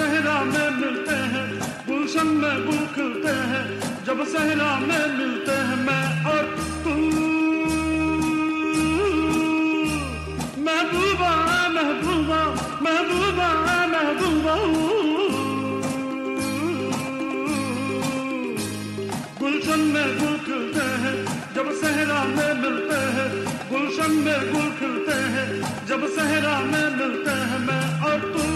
में मिलते हैं, गुलशन में गुल खिलते हैं, जब सहरा में मिलते हैं, मैं और तू। महबूबा महबूबा महबूबा महबूबा। गुलशन में गुल खिलते हैं, जब सहरा में मिलते हैं, गुलशन में गुल खिलते हैं, जब सहरा में मिलते हैं, मैं और तू।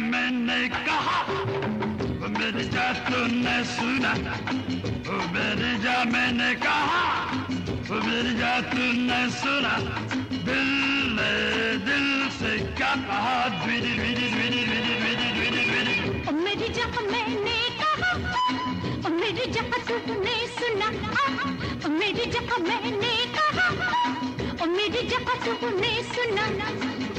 मैंने कहा मेरी जा तूने सुना मेरी जा मैंने कहा मेरी जा तूने सुना, दिल ने दिल से क्या कहा द्विरी द्विरी द्विरी द्विरी द्विरी द्विरी द्विरी मेरी जा मैंने कहा मेरी जा तूने सुना मेरी जा मैंने कहा मेरी जा तूने सुना।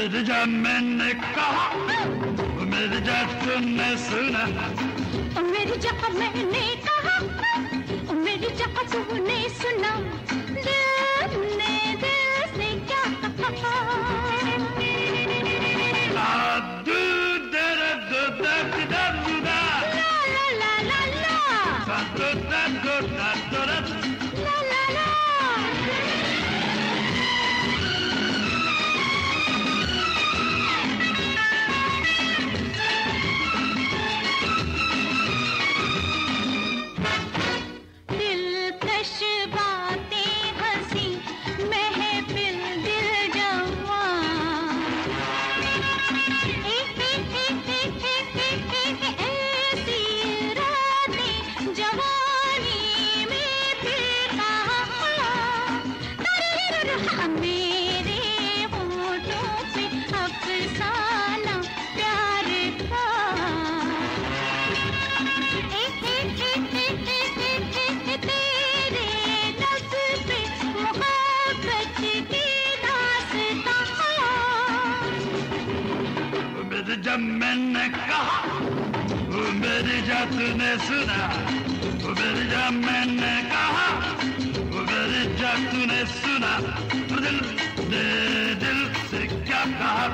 मिर्ज़ा मैंने कहा मिर्ज़ा तुमने सुना मिर्ज़ा मैंने कहा मिर्ज़ा तुमने सुना कहा मेरी जात ने सुना मेरी मैंने कहा मेरी जात ने सुना दिल दिल से क्या कहा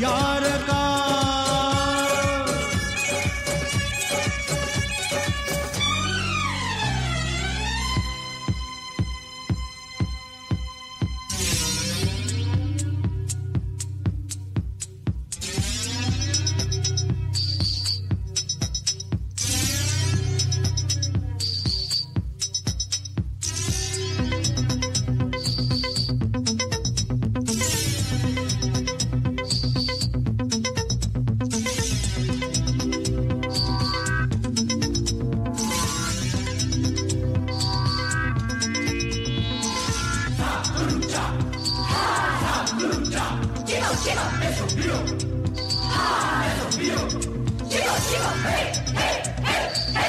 यार chico, es un mío. Ah, es un mío. Chico, chico, hey, hey, hey, hey.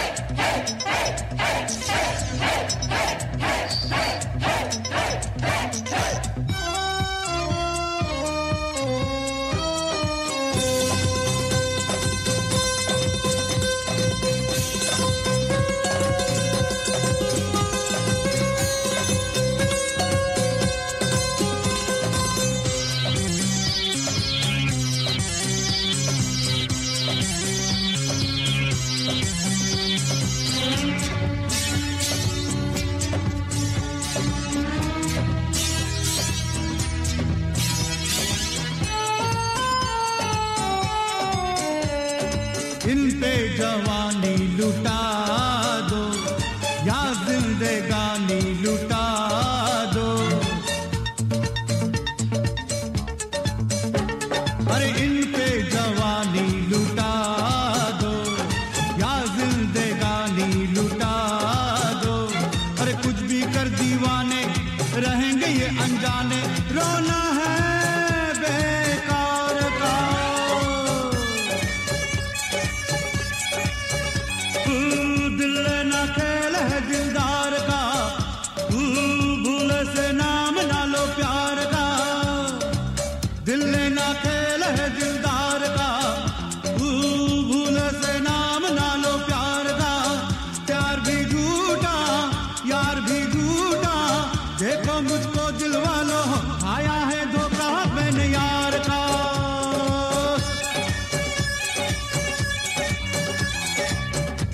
जिंदगानी लुटा।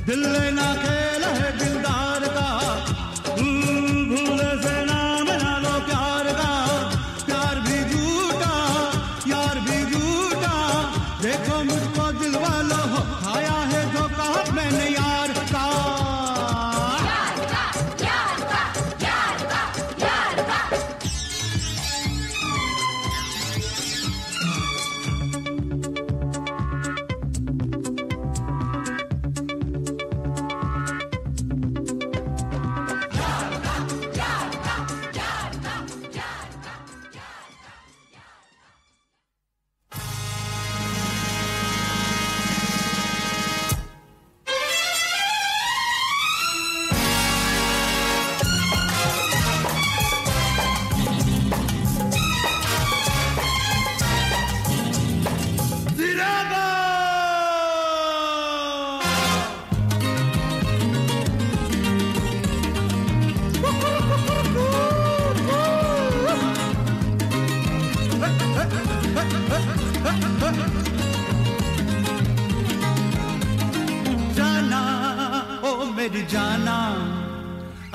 दिल ना खेल है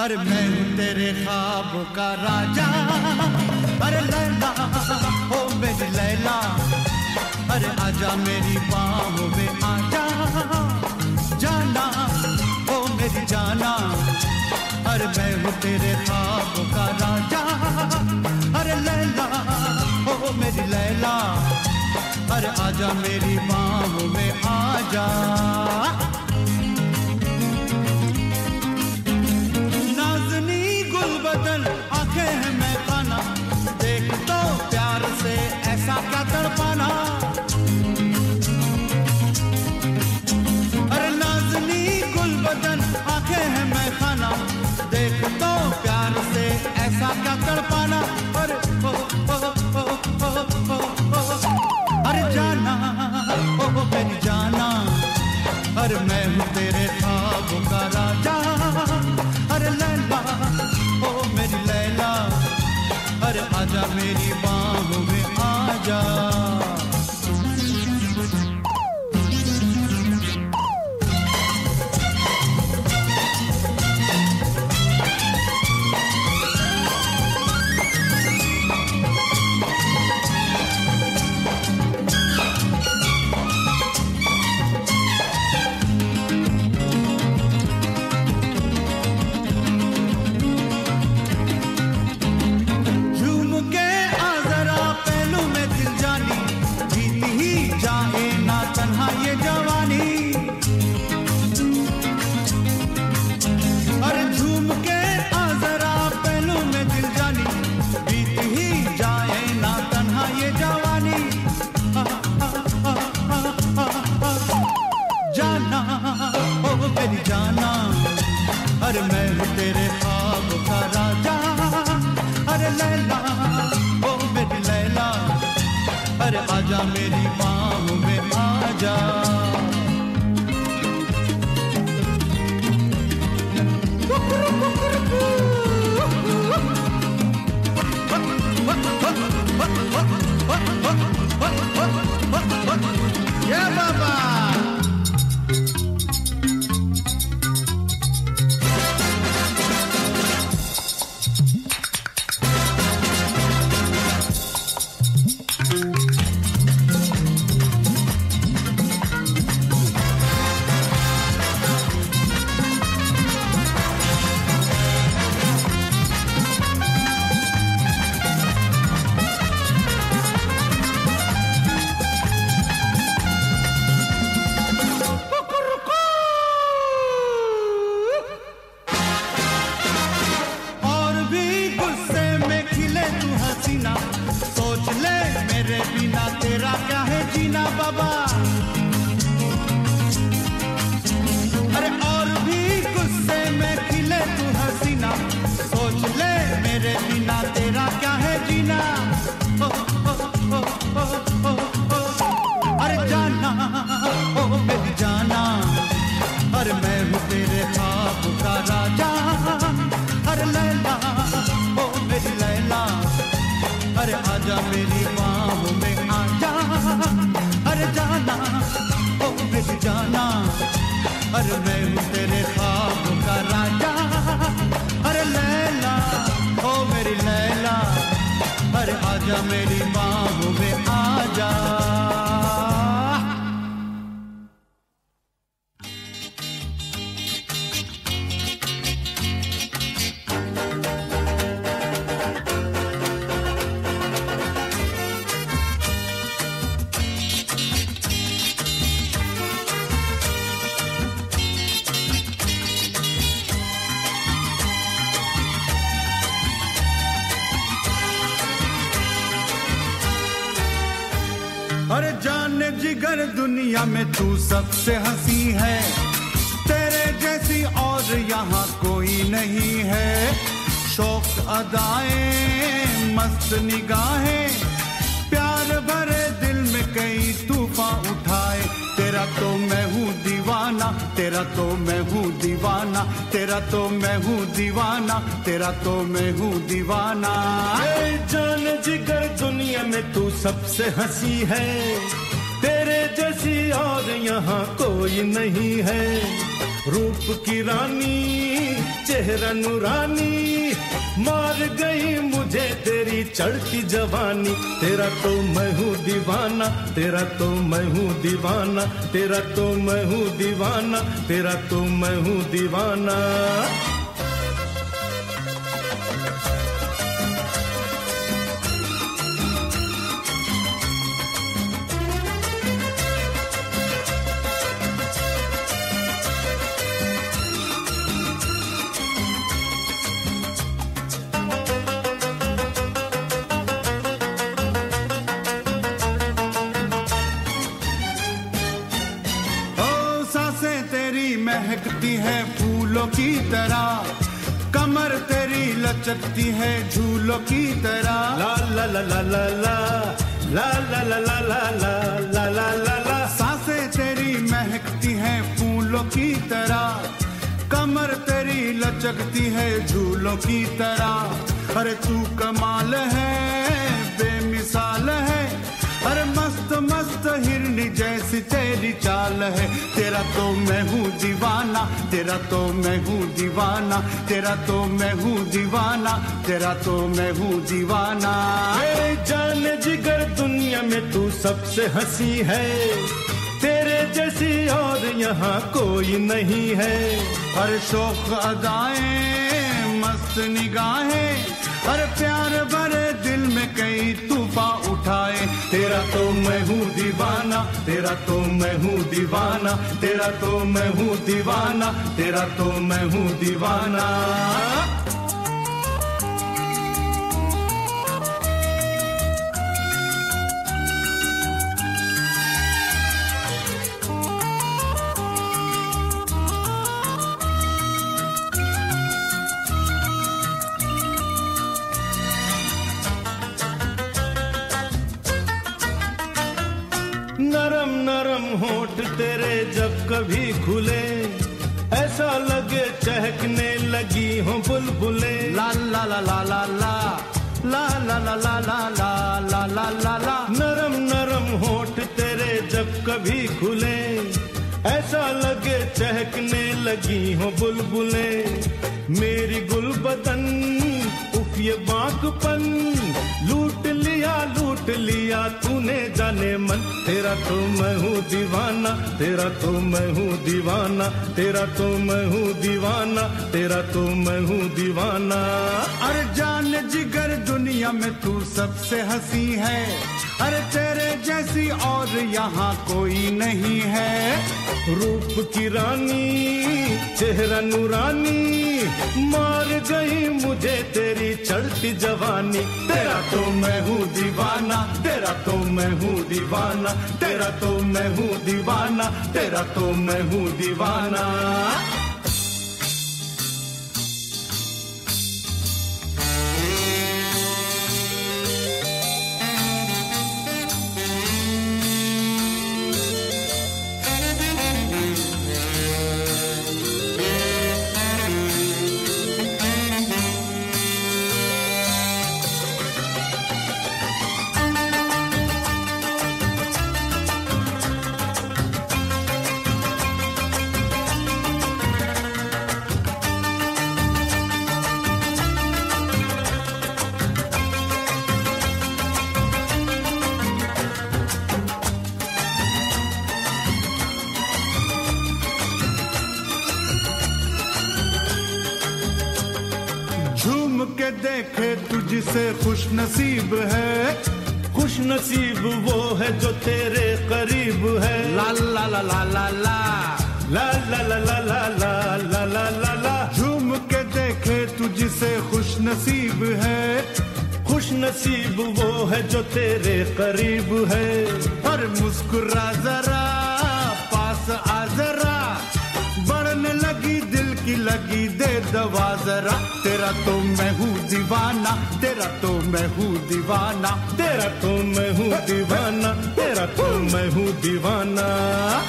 अरे मैं तेरे ख्वाब का राजा अरे लैला हो मेरी लैला अरे आजा मेरी बाह में आजा। जाना हो मेरी जाना अरे मैं हूँ तेरे ख्वाब का राजा अरे लैला हो मेरी लैला अरे आजा मेरी बाह में आजा। बदन मेरी बाहों में आ झूम अरे जान जिगर दुनिया में तू सबसे हँसी है। तेरे जैसी और यहाँ कोई नहीं है। शौक अदाएँ, मस्त निगाहें, प्यार भरे दिल में कई तूफ़ान उठाए। तेरा तो मैं तेरा तो मैं हूँ दीवाना, तेरा तो मैं हूँ दीवाना, तेरा तो मैं हूँ दीवाना। जान जिगर दुनिया में तू सबसे हँसी है, तेरे जैसी और यहाँ कोई नहीं है। रूप की रानी, चेहरा नूरानी मार गई मुझे तेरी चढ़ती जवानी। तेरा तो मैं हूँ दीवाना, तेरा तो मैं हूँ दीवाना, तेरा तो मैं हूँ दीवाना, तेरा तो मैं हूँ दीवाना। फूलों की तरह कमर तेरी लचकती है झूलों की तरह ला ला ला ला ला ला ला ला ला ला ला ला ला ला ला ला साँसें तेरी महकती है फूलों की तरह कमर तेरी लचकती है झूलों की तरह अरे तू कमाल है है मस्त मस्त हिरनी जैसी तेरी चाल है। तेरा तो मैं हूँ दीवाना, तेरा तो मैं हूँ दीवाना, तेरा तो मैं हूँ दीवाना, तेरा तो मैं हूँ दीवाना। मेरे जान जिगर दुनिया में तू सबसे हँसी है। तेरे जैसी और यहाँ कोई नहीं है। हर शोक अदाएँ, मस्त निगाहें, हर प्यार भरे दिल कई तूफा उठाए। तेरा तो मैं हूँ दीवाना, तेरा तो मैं हूँ दीवाना, तेरा तो मैं हूँ दीवाना, तेरा तो मैं हूँ दीवाना। नरम नरम होठ तेरे जब कभी खुले ऐसा लगे चहकने लगी हो बुलबुले ला ला ला ला ला ला ला ला ला ला ला ला ला ला ला ला नरम नरम होठ तेरे जब कभी खुले ऐसा लगे चहकने लगी हो बुलबुले मेरी गुलबदन उफ ये बाकपन लूट लिया लूट लिया तूने जाने मन। तेरा तो मैं हूँ दीवाना, तेरा तो मैं हूँ दीवाना, तेरा तो मैं हूँ दीवाना, तेरा तो मैं हूँ दीवाना। अरे जान जिगर दुनिया में तू सबसे हँसी है। अरे तेरे जैसी और यहाँ कोई नहीं है। रूप की रानी, चेहरा नूरानी, मार गई मुझे तेरी चढ़ती जवानी। तेरा तो मैं हूँ दीवाना, तेरा तो मैं हूँ दीवाना, तेरा तो मैं हूँ दीवाना, तेरा तो मैं हूँ दीवाना। के देखे तुझसे खुश नसीब है खुश नसीब वो है जो तेरे करीब है ला ला ला ला ला ला ला ला ला ला ला ला ला ला ला ला झूम के देखे तुझसे खुश नसीब है खुश नसीब वो है जो तेरे करीब है पर मुस्कुरा जरा पास आ जरा की लगी दे दवा जरा। तेरा तो मैं हूँ दीवाना, तेरा तो मैं हूँ दीवाना, तेरा तो मैं हूँ दीवाना, तेरा तो मैं हूँ दीवाना।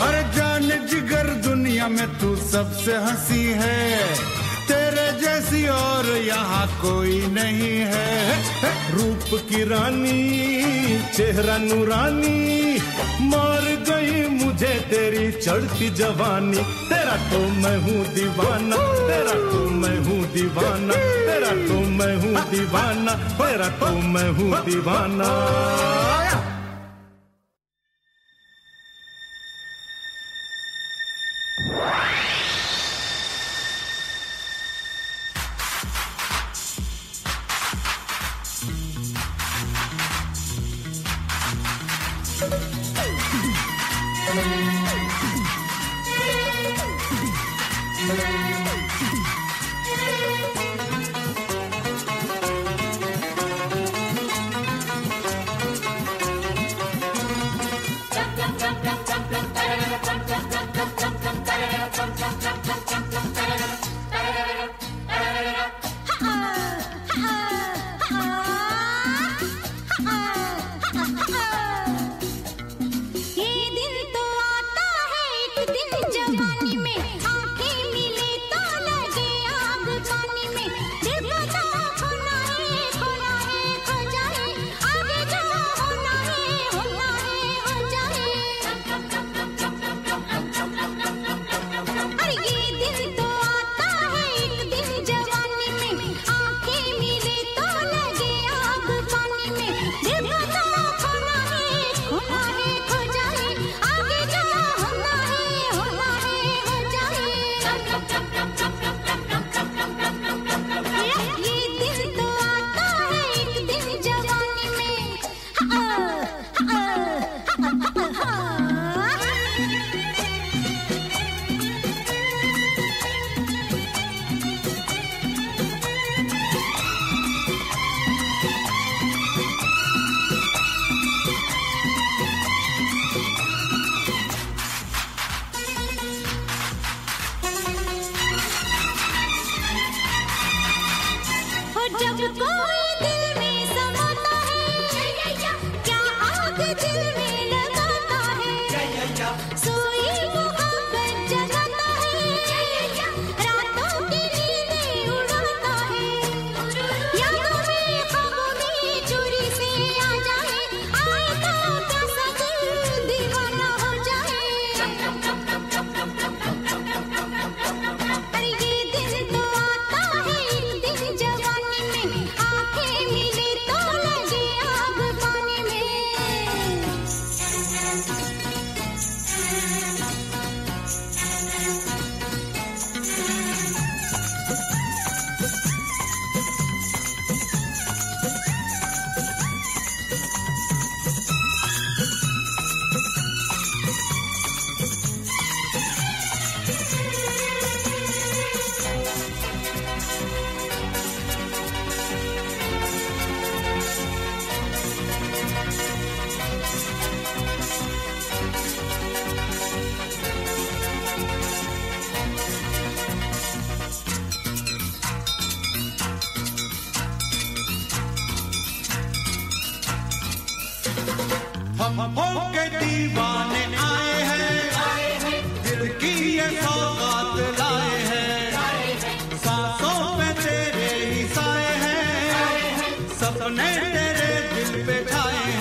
अरे जान जिगर दुनिया में तू सबसे हँसी है। तेरे जैसी और यहाँ कोई नहीं है। रूप की रानी चेहरा नूरानी, मार गई मुझे तेरी चढ़ती जवानी। तेरा तो मैं हूँ दीवाना, तेरा तो मैं हूँ दीवाना, तेरा तो मैं हूँ दीवाना, तेरा तो मैं हूँ दीवाना। Thank you. सपने तेरे दिल पे छाए